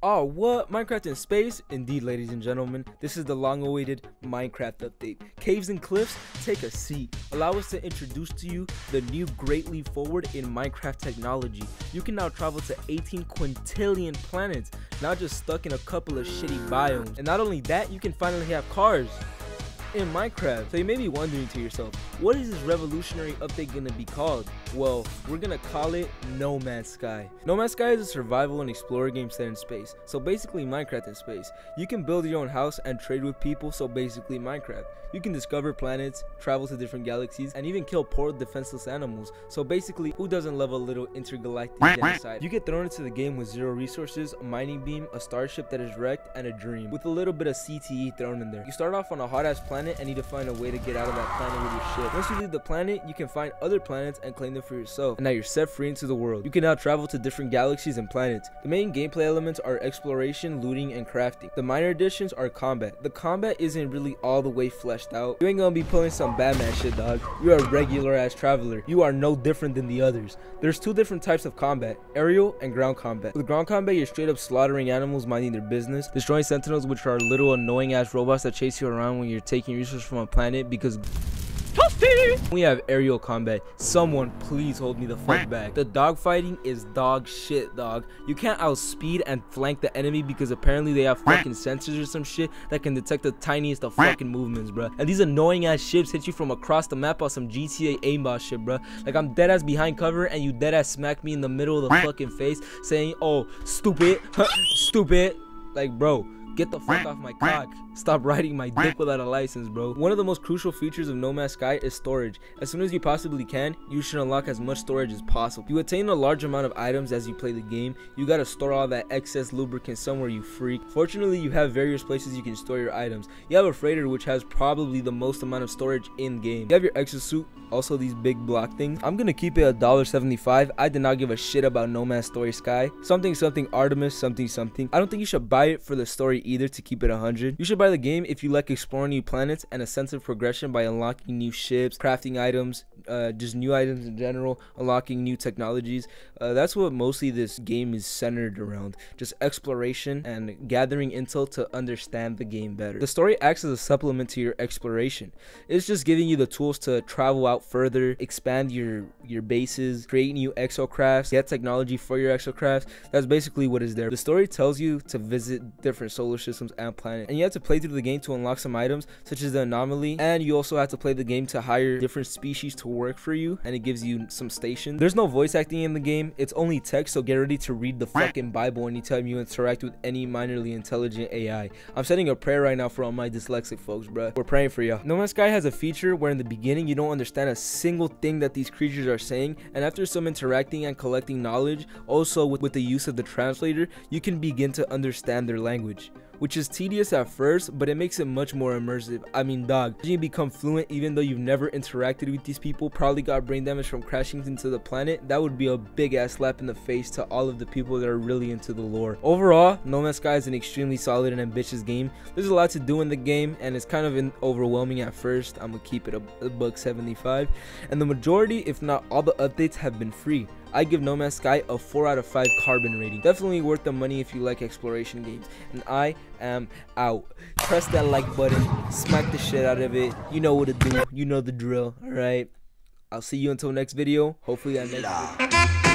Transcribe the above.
Oh, what? Minecraft in space? Indeed, ladies and gentlemen, this is the long-awaited Minecraft update. Caves and cliffs, take a seat. Allow us to introduce to you the new great leap forward in Minecraft technology. You can now travel to 18 quintillion planets, not just stuck in a couple of shitty biomes. And not only that, you can finally have cars in Minecraft. So you may be wondering to yourself, what is this revolutionary update gonna be called? Well, we're gonna call it No Man's Sky. No Man's Sky is a survival and explorer game set in space. So basically Minecraft in space. You can build your own house and trade with people, so basically Minecraft. You can discover planets, travel to different galaxies, and even kill poor defenseless animals. So basically, who doesn't love a little intergalactic genocide? You get thrown into the game with zero resources, a mining beam, a starship that is wrecked, and a dream, with a little bit of CTE thrown in there. You start off on a hot-ass planet and you need to find a way to get out of that planet with your ship. Once you leave the planet, you can find other planets and claim them for yourself, and now you're set free into the world. You can now travel to different galaxies and planets. The main gameplay elements are exploration, looting, and crafting. The minor additions are combat. The combat isn't really all the way fleshed fleshed out. You ain't gonna be pulling some Batman shit, dog. You're a regular ass traveler. You are no different than the others. There's two different types of combat, aerial and ground combat. With ground combat, you're straight up slaughtering animals, minding their business, destroying sentinels, which are little annoying ass robots that chase you around when you're taking resources from a planet because! We have aerial combat. Someone please hold me the fuck back. The dogfighting is dog shit, dog. You can't outspeed and flank the enemy because apparently they have fucking sensors or some shit that can detect the tiniest of fucking movements, bro. And these annoying ass ships hit you from across the map on some GTA aimbot shit, bro. Like I'm dead ass behind cover and you dead ass smack me in the middle of the fucking face saying, oh, stupid, stupid. Like, bro, Get the fuck off my cock. Stop riding my dick without a license, bro. One of the most crucial features of No Man's Sky is storage. As soon as you possibly can, you should unlock as much storage as possible. You attain a large amount of items as you play the game. You gotta store all that excess lubricant somewhere, you freak. Fortunately, you have various places you can store your items. You have a freighter, which has probably the most amount of storage in game. You have your exosuit, also these big block things. I'm gonna keep it a dollar seventy-five. I did not give a shit about No Man's Story Sky. Something something Artemis something something. I don't think you should buy it for the story either to keep it 100. You should buy the game if you like exploring new planets and a sense of progression by unlocking new ships, crafting items, uh, just new items in general, unlocking new technologies. Uh, that's what mostly this game is centered around. Just exploration and gathering intel to understand the game better. The story acts as a supplement to your exploration. It's just giving you the tools to travel out further, expand your your bases, create new exocrafts, get technology for your exocrafts. That's basically what is there. The story tells you to visit different solar systems and planets. And you have to play through the game to unlock some items, such as the anomaly. And you also have to play the game to hire different species to work for you. And it gives you some stations. There's no voice acting in the game. It's only text, so get ready to read the fucking Bible anytime you interact with any minorly intelligent AI. I'm sending a prayer right now for all my dyslexic folks, bro. We're praying for y'all. No Man's Sky has a feature where in the beginning you don't understand a single thing that these creatures are saying. And after some interacting and collecting knowledge, also with the use of the translator, you can begin to understand their language which is tedious at first, but it makes it much more immersive. I mean, dog, you become fluent even though you've never interacted with these people, probably got brain damage from crashing into the planet. That would be a big ass slap in the face to all of the people that are really into the lore. Overall, No Man's Sky is an extremely solid and ambitious game. There's a lot to do in the game, and it's kind of overwhelming at first. I'm gonna keep it a, a buck 75, and the majority, if not all the updates, have been free. I give No Man's Sky a 4 out of 5 carbon rating. Definitely worth the money if you like exploration games. And I am out. Press that like button, smack the shit out of it. You know what to do. You know the drill, alright? I'll see you until next video. Hopefully that next video.